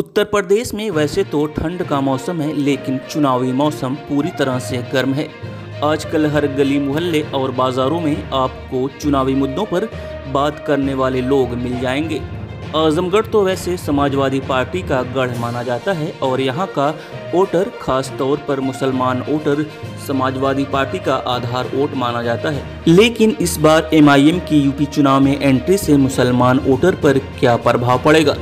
उत्तर प्रदेश में वैसे तो ठंड का मौसम है, लेकिन चुनावी मौसम पूरी तरह से गर्म है। आजकल हर गली मोहल्ले और बाजारों में आपको चुनावी मुद्दों पर बात करने वाले लोग मिल जाएँगे। आजमगढ़ तो वैसे समाजवादी पार्टी का गढ़ माना जाता है और यहाँ का वोटर खास तौर पर मुसलमान वोटर, समाजवादी पार्टी का आधार वोट माना जाता है। लेकिन इस बार एमआईएम की यूपी चुनाव में एंट्री से मुसलमान वोटर पर क्या प्रभाव पड़ेगा?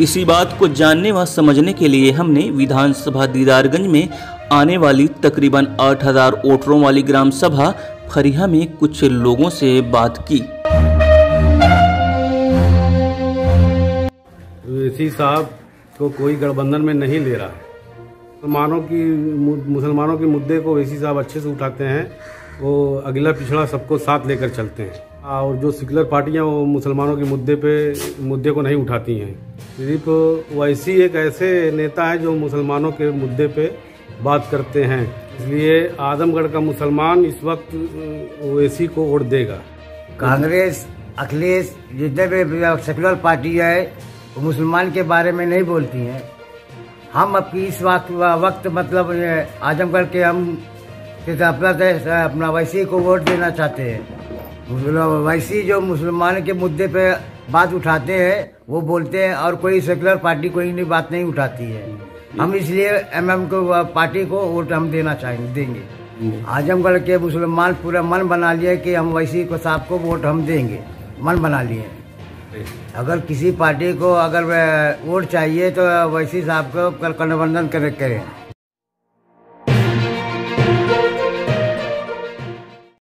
इसी बात को जानने व समझने के लिए हमने विधानसभा दीदारगंज में आने वाली तकरीबन 8000 वोटरों वाली ग्राम सभा फरिया में कुछ लोगों से बात की। साहब को कोई गठबंधन में नहीं ले रहा। मुसलमानों की मुसलमानों के मुद्दे को ऋषि साहब अच्छे से उठाते हैं, वो अगला पिछड़ा सबको साथ लेकर चलते हैं। और जो सेकुलर पार्टियाँ वो मुसलमानों के मुद्दे पे, मुद्दे को नहीं उठाती हैं। सिर्फ़ वैसी एक ऐसे नेता है जो मुसलमानों के मुद्दे पे बात करते हैं। इसलिए आजमगढ़ का मुसलमान इस वक्त ओवैसी को वोट देगा। कांग्रेस, अखिलेश, जितने भी सेकुलर पार्टी है, वो मुसलमान के बारे में नहीं बोलती हैं। हम अपनी इस वक्त वक्त मतलब आजमगढ़ के हम अपना अपना वैसी को वोट देना चाहते हैं। वैसी जो मुसलमान के मुद्दे पे बात उठाते हैं, वो बोलते हैं, और कोई सेकुलर पार्टी कोई नहीं, बात नहीं उठाती है। हम इसलिए एमएम को पार्टी को वोट हम देना चाहेंगे देंगे। आजमगढ़ के मुसलमान पूरा मन बना लिया कि हम वैसी को, साहब को वोट हम देंगे। मन बना लिए अगर किसी पार्टी को अगर वोट चाहिए तो वैसी साहब को गठबंधन करें।